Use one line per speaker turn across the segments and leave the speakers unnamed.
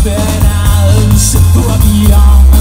esperanze proviamo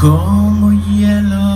como hielo